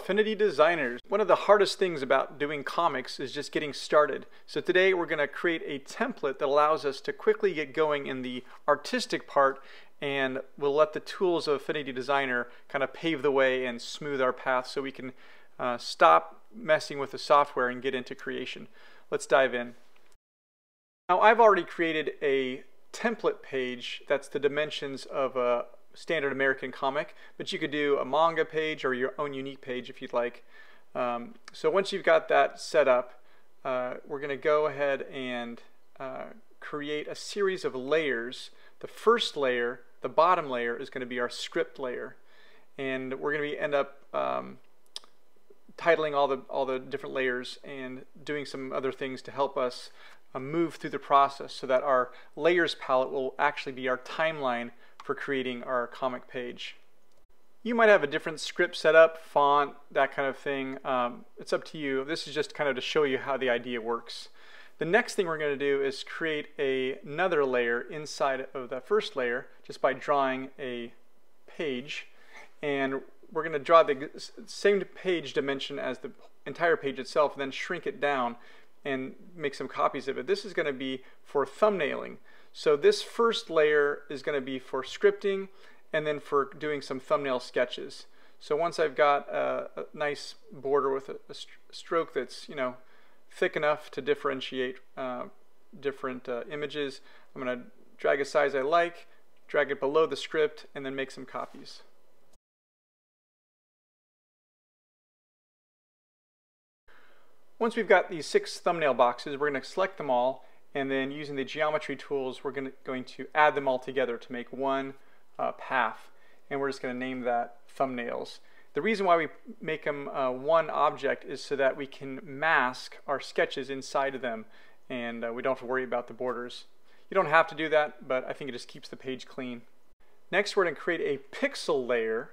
Affinity Designers. One of the hardest things about doing comics is just getting started. So today we're going to create a template that allows us to quickly get going in the artistic part and we'll let the tools of Affinity Designer kind of pave the way and smooth our path so we can uh, stop messing with the software and get into creation. Let's dive in. Now I've already created a template page that's the dimensions of a standard American comic, but you could do a manga page or your own unique page if you'd like. Um, so once you've got that set up, uh, we're going to go ahead and uh, create a series of layers. The first layer, the bottom layer, is going to be our script layer. And we're going to end up um, titling all the, all the different layers and doing some other things to help us uh, move through the process so that our layers palette will actually be our timeline for creating our comic page. You might have a different script setup, font, that kind of thing. Um, it's up to you. This is just kind of to show you how the idea works. The next thing we're going to do is create a, another layer inside of the first layer just by drawing a page. And we're going to draw the same page dimension as the entire page itself then shrink it down and make some copies of it. This is going to be for thumbnailing. So this first layer is going to be for scripting and then for doing some thumbnail sketches. So once I've got a, a nice border with a, a, stroke that's, you know, thick enough to differentiate uh, different uh, images, I'm going to drag a size I like, drag it below the script, and then make some copies. Once we've got these six thumbnail boxes, we're going to select them all and then using the geometry tools we're gonna, going to add them all together to make one uh, path and we're just going to name that thumbnails. The reason why we make them uh, one object is so that we can mask our sketches inside of them and uh, we don't have to worry about the borders. You don't have to do that but I think it just keeps the page clean. Next we're going to create a pixel layer.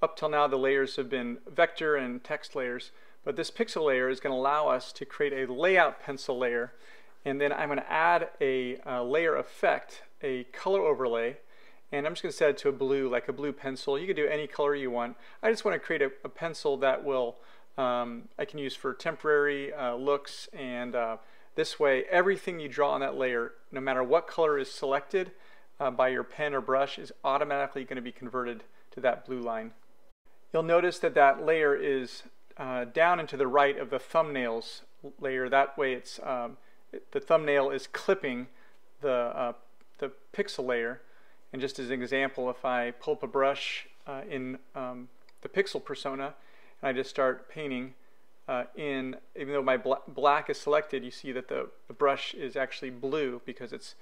Up till now the layers have been vector and text layers but this pixel layer is going to allow us to create a layout pencil layer and then I'm going to add a, a layer effect, a color overlay, and I'm just going to set it to a blue, like a blue pencil. You can do any color you want. I just want to create a, a pencil that will, um, I can use for temporary uh, looks, and uh, this way everything you draw on that layer, no matter what color is selected uh, by your pen or brush, is automatically going to be converted to that blue line. You'll notice that that layer is uh, down and to the right of the thumbnails layer. That way it's um, the thumbnail is clipping the, uh, the pixel layer. And just as an example, if I pull up a brush uh, in um, the pixel persona and I just start painting uh, in, even though my bla black is selected, you see that the, the brush is actually blue because it's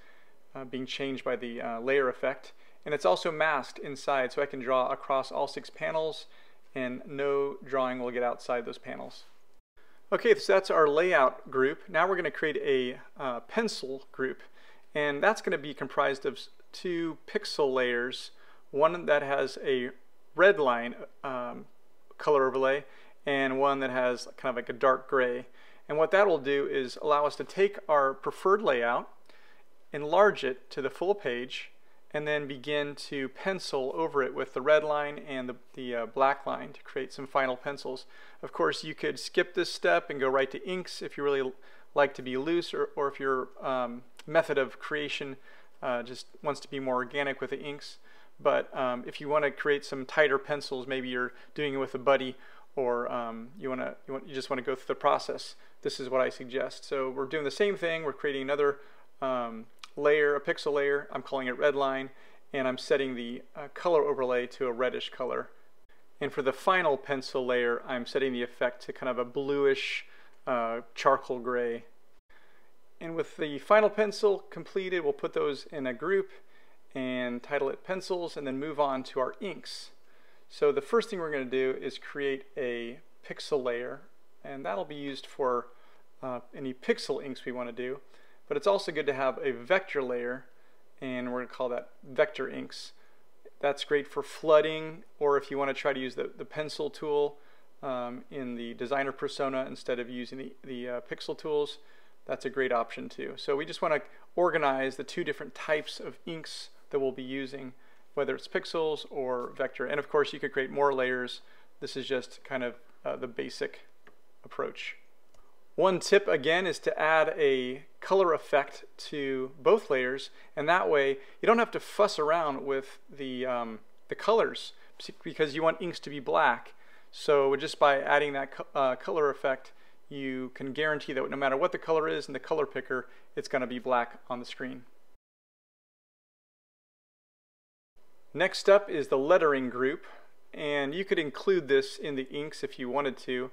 uh, being changed by the uh, layer effect. And it's also masked inside, so I can draw across all six panels and no drawing will get outside those panels. Okay, so that's our layout group. Now we're going to create a uh, pencil group, and that's going to be comprised of two pixel layers, one that has a red line um, color overlay, and one that has kind of like a dark gray. And what that will do is allow us to take our preferred layout, enlarge it to the full page, and then begin to pencil over it with the red line and the, the uh, black line to create some final pencils. Of course, you could skip this step and go right to inks if you really like to be loose or, or if your um, method of creation uh, just wants to be more organic with the inks. But um, if you want to create some tighter pencils, maybe you're doing it with a buddy or um, you, wanna, you, want, you just want to go through the process, this is what I suggest. So we're doing the same thing. We're creating another um, layer, a pixel layer. I'm calling it red line, and I'm setting the uh, color overlay to a reddish color. And for the final pencil layer, I'm setting the effect to kind of a bluish uh, charcoal gray. And with the final pencil completed, we'll put those in a group and title it pencils and then move on to our inks. So the first thing we're going to do is create a pixel layer and that'll be used for uh, any pixel inks we want to do. But it's also good to have a vector layer, and we're going to call that vector inks. That's great for flooding, or if you want to try to use the, the pencil tool um, in the designer persona instead of using the, the uh, pixel tools, that's a great option too. So we just want to organize the two different types of inks that we'll be using, whether it's pixels or vector. And of course, you could create more layers. This is just kind of uh, the basic approach. One tip again is to add a color effect to both layers and that way you don't have to fuss around with the, um, the colors because you want inks to be black. So just by adding that uh, color effect you can guarantee that no matter what the color is in the color picker it's going to be black on the screen. Next up is the lettering group and you could include this in the inks if you wanted to.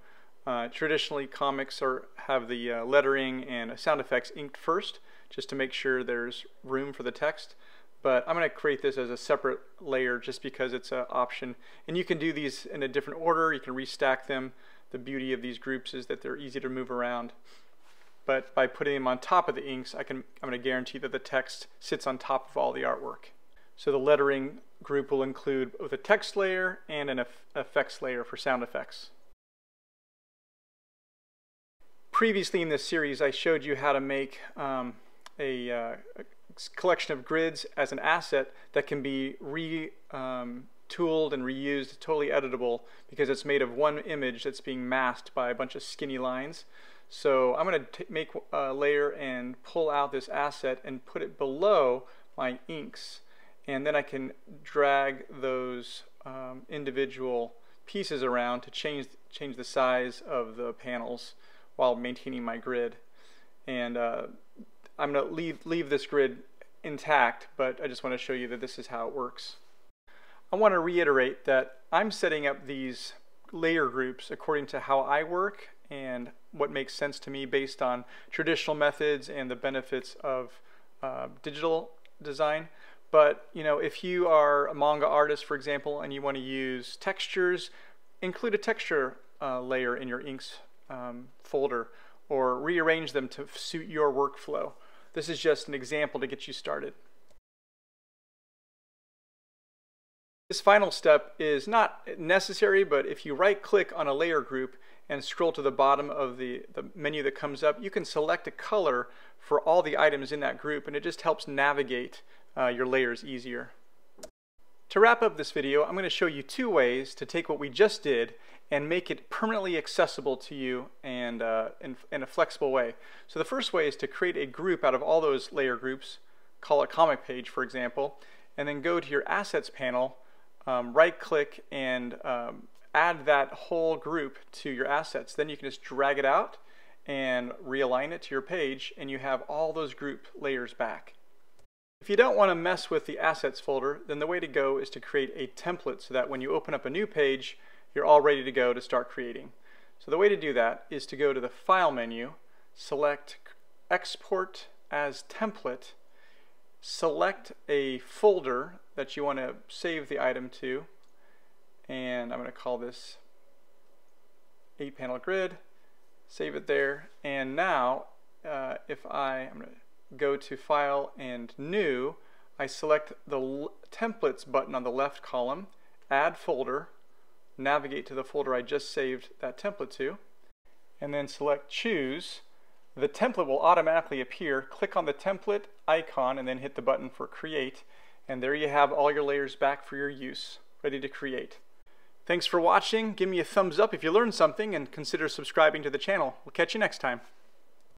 Uh, traditionally, comics are have the uh, lettering and sound effects inked first, just to make sure there's room for the text. But I'm going to create this as a separate layer just because it's an option. And you can do these in a different order. You can restack them. The beauty of these groups is that they're easy to move around. But by putting them on top of the inks, I can, I'm going to guarantee that the text sits on top of all the artwork. So the lettering group will include both a text layer and an effects layer for sound effects. Previously in this series I showed you how to make um, a, uh, a, collection of grids as an asset that can be retooled um, and reused, totally editable because it's made of one image that's being masked by a bunch of skinny lines. So I'm going to make a layer and pull out this asset and put it below my inks and then I can drag those um, individual pieces around to change change the size of the panels while maintaining my grid. And uh, I'm going to leave, leave this grid intact, but I just want to show you that this is how it works. I want to reiterate that I'm setting up these layer groups according to how I work and what makes sense to me based on traditional methods and the benefits of uh, digital design. But you know, if you are a manga artist, for example, and you want to use textures, include a texture uh, layer in your inks um, folder or rearrange them to suit your workflow. This is just an example to get you started. This final step is not necessary, but if you right click on a layer group and scroll to the bottom of the, the menu that comes up, you can select a color for all the items in that group and it just helps navigate uh, your layers easier. To wrap up this video, I'm going to show you two ways to take what we just did and make it permanently accessible to you and uh, in, in, a flexible way. So the first way is to create a group out of all those layer groups, call it comic page for example, and then go to your assets panel, um, right click and um, add that whole group to your assets. Then you can just drag it out and realign it to your page and you have all those group layers back. If you don't want to mess with the assets folder, then the way to go is to create a template so that when you open up a new page, you're all ready to go to start creating. So the way to do that is to go to the File menu, select Export as Template, select a folder that you want to save the item to, and I'm going to call this 8-panel grid, save it there, and now uh, if I, I'm going to go to File and New, I select the Templates button on the left column, Add Folder, navigate to the folder I just saved that template to, and then select Choose. The template will automatically appear. Click on the template icon and then hit the button for Create, and there you have all your layers back for your use, ready to create. Thanks for watching. Give me a thumbs up if you learned something and consider subscribing to the channel. We'll catch you next time.